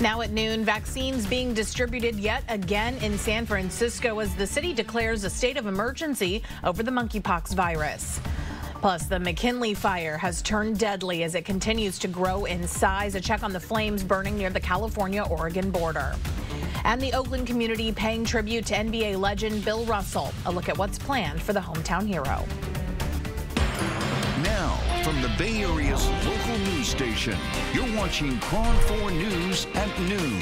Now at noon, vaccines being distributed yet again in San Francisco as the city declares a state of emergency over the monkeypox virus. Plus, the McKinney fire has turned deadly as it continues to grow in size. A check on the flames burning near the California-Oregon border. And the Oakland community paying tribute to NBA legend Bill Russell. A look at what's planned for the hometown hero. Now, from the Bay Area's local news station, you're watching KRON 4 News at noon.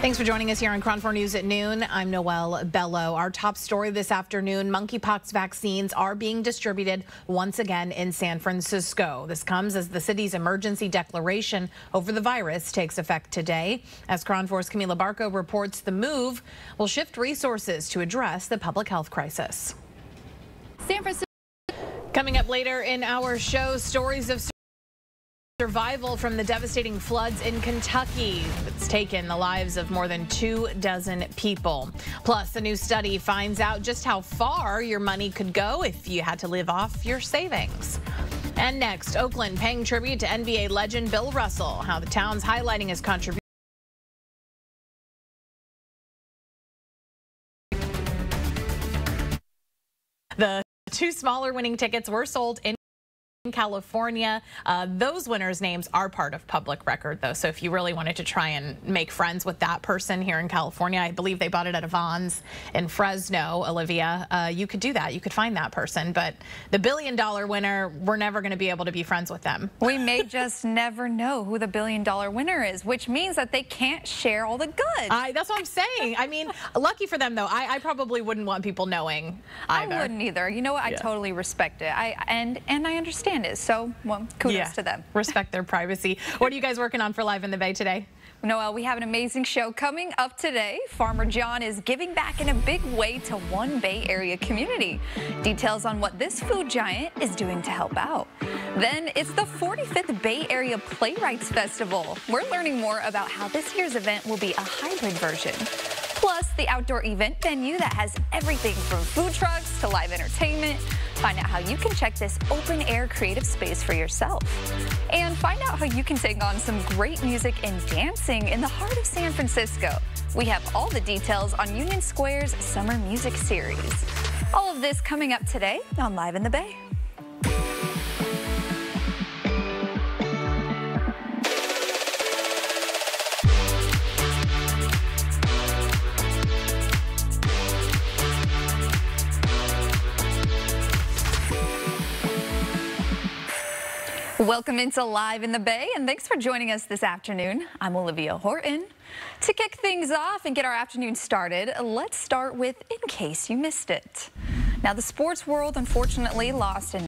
Thanks for joining us here on KRON 4 News at noon. I'm Noel Bello. Our top story this afternoon, monkeypox vaccines are being distributed once again in San Francisco. This comes as the city's emergency declaration over the virus takes effect today. As KRON 4's Camila Barco reports, the move will shift resources to address the public health crisis. San Francisco Coming up later in our show, stories of survival from the devastating floods in Kentucky. It's taken the lives of more than two dozen people. Plus, a new study finds out just how far your money could go if you had to live off your savings. And next, Oakland paying tribute to NBA legend Bill Russell, how the town's highlighting his contribution. The two smaller winning tickets were sold in California. Uh, those winners' names are part of public record, though. So if you really wanted to try and make friends with that person here in California, I believe they bought it at a Vons in Fresno, Olivia. Uh, you could do that. You could find that person. But the billion dollar winner, we're never going to be able to be friends with them. We may just never know who the billion dollar winner is, which means that they can't share all the goods. I, that's what I'm saying. I mean, lucky for them, though. I, I probably wouldn't want people knowing either. I wouldn't either. You know what? I yeah. totally respect it. I and and I understand is. So, well, kudos yeah. to them. Respect their privacy. What are you guys working on for Live in the Bay today? Noel, we have an amazing show coming up today. Farmer John is giving back in a big way to one Bay Area community. Details on what this food giant is doing to help out. Then it's the 45th Bay Area Playwrights Festival. We're learning more about how this year's event will be a hybrid version. Plus, the outdoor event venue that has everything from food trucks to live entertainment. Find out how you can check this open air creative space for yourself. And find out how you can take on some great music and dancing in the heart of San Francisco. We have all the details on Union Square's Summer Music Series. All of this coming up today on Live in the Bay. Welcome into Live in the Bay, and thanks for joining us this afternoon. I'm Olivia Horton. To kick things off and get our afternoon started, let's start with In Case You Missed It. Now, the sports world unfortunately lost an